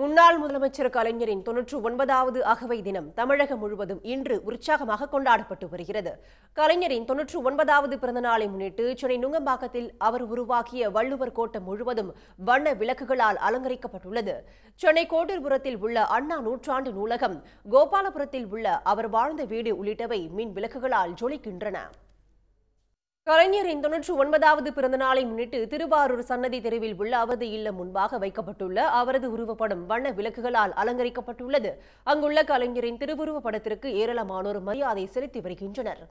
முன்னாள் முதலமைச்சர் கலைஞரின் தொன்னூற்று ஒன்பதாவது அகவை தினம் தமிழகம் முழுவதும் இன்று உற்சாகமாக கொண்டாடப்பட்டு வருகிறது. கலைஞரின் தொன்னூற்று ஒன்பதாவது பிறந்த நாளை முன்னிட்டு சென்னை நுங்கம்பாக்கத்தில் அவர் உருவாக்கிய வள்ளுவர் கோட்டம் முழுவதும் வண்ண விளக்குகளால் அலங்கரிக்கப்பட்டுள்ளது. சென்னை கோட்டூர்புரத்தில் உள்ள அண்ணா நூற்றாண்டு நூலகம் கோபாலபுரத்தில் உள்ள அவர் வாழ்ந்த வீடு உள்ளிட்டவை மின் விளக்குகளால் ஜொலிக்கின்றன. கலைஞரின் தொன்னூற்று ஒன்பதாவது பிறந்த நாளை முன்னிட்டு திருவாரூர் சன்னதி தெருவில் உள்ள அவரது இல்லம் முன்பாக வைக்கப்பட்டுள்ள அவரது உருவப்படம் வண்ண விளக்குகளால் அலங்கரிக்கப்பட்டுள்ளது. அங்குள்ள கலைஞரின் திருவுருவப்படத்திற்கு ஏராளமானோர் மரியாதை செலுத்தி வருகின்றனர்.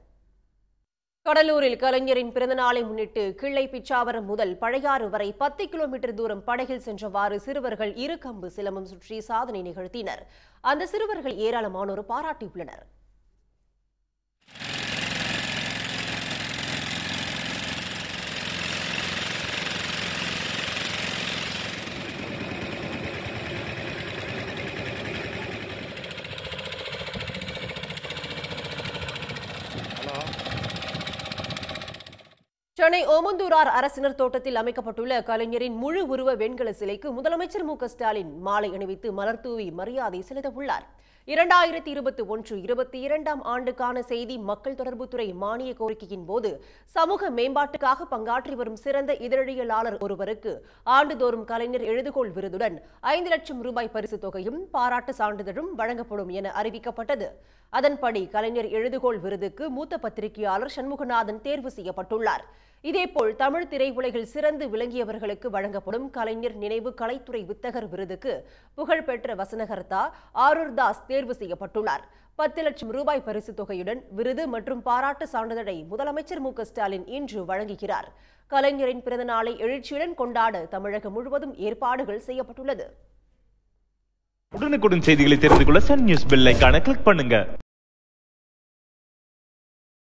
கடலூரில் கலைஞரின் பிறந்த நாளை முன்னிட்டு கிள்ளை பிச்சாவரம் முதல் பழையாறு வரை பத்து கிலோமீட்டர் தூரம் படகில் சென்றவாறு சிறுவர்கள் இரு கம்பு சிலம்பம் சுற்றி சாதனை நிகழ்த்தினர். அந்த சிறுவர்கள் ஏராளமானோர் பாராட்டியுள்ளனர். சென்னை ஓமந்தூரார் அரசினர் தோட்டத்தில் அமைக்கப்பட்டுள்ள கலைஞரின் முழு உருவ வெண்கல சிலைக்கு முதலமைச்சர் மு ஸ்டாலின் மாலை அணிவித்து மலர் தூவி மரியாதை செலுத்த உள்ளார் இரண்டாயிரத்தி இருபத்தி ஒன்று இருபத்தி இரண்டாம் ஆண்டுக்கான செய்தி மக்கள் தொடர்புத்துறை மானிய கோரிக்கையின் போது சமூக மேம்பாட்டுக்காக பங்காற்றி வரும் சிறந்த இதழியலாளர் ஒருவருக்கு ஆண்டுதோறும் கலைஞர் எழுதுகோள் விருதுடன் ஐந்து லட்சம் ரூபாய் பரிசு தொகையும் பாராட்டு சான்றிதழும் வழங்கப்படும் என அறிவிக்கப்பட்டது. அதன்படி கலைஞர் எழுதுகோள் விருதுக்கு மூத்த பத்திரிகையாளர் சண்முகநாதன் தேர்வு செய்யப்பட்டுள்ளார். இதேபோல் தமிழ் திரையுலகில் சிறந்து விளங்கியவர்களுக்கு வழங்கப்படும் கலைஞர் நினைவு கலைத்துறை வித்தகர் விருதுக்கு புகழ்பெற்ற வசனகர்த்தா ஆரூர் தாஸ் தேர்வு செய்யப்பட்டுள்ளார். பத்து லட்சம் ரூபாய் பரிசு தொகையுடன் விருது மற்றும் பாராட்டு சான்றிதழை முதலமைச்சர் மு ஸ்டாலின் இன்று வழங்குகிறார். கலைஞரின் பிறந்த நாளை எழுச்சியுடன் கொண்டாட தமிழகம் முழுவதும் ஏற்பாடுகள் செய்யப்பட்டுள்ளது. உடனுக்குடன் செய்திகளை தெரிந்து கொள்ள சன் நியூஸ் பெல் கிளிக் பண்ணுங்க.